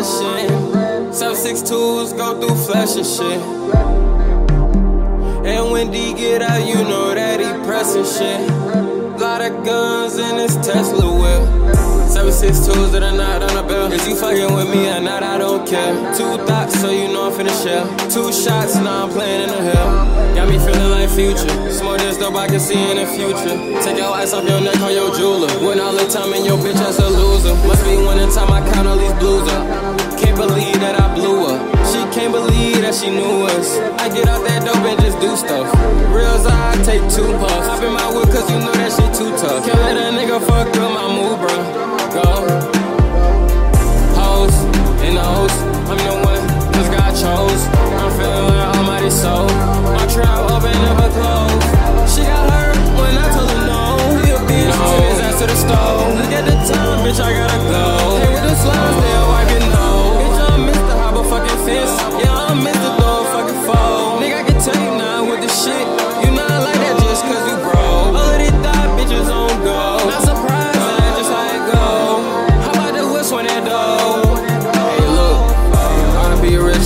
impression. 762s go through flesh and shit. And when D get out, you know that he pressing shit. Lot of guns in his Tesla whip. 762s that are not on a bill. Is you fucking with me or not? I don't care. Two thoughts, so you know I'm finna shell. Two shots, now I'm playing in the hill. Got me feeling like future. Smoke this dope, I can see in the future. Take your ice off your neck, call your jeweler. When the time in your bitch, that's a loser. Must be one time I count all these blues up. Can't believe that I blew up. She can't believe that she knew us. I get out that dope and just do stuff. Real as I take two puffs.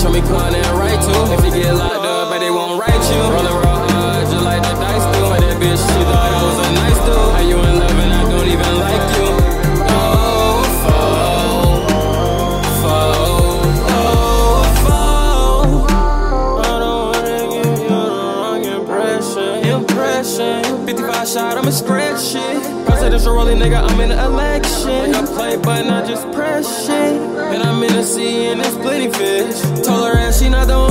Show me clown and right too. If you get locked Impression. 55 shot, I'm a stretch shit. Presidential rolling nigga, I'm in the election. I play, but I just press shit. And I'm in the sea and it's plenty fish. Told her ass she not the bitch.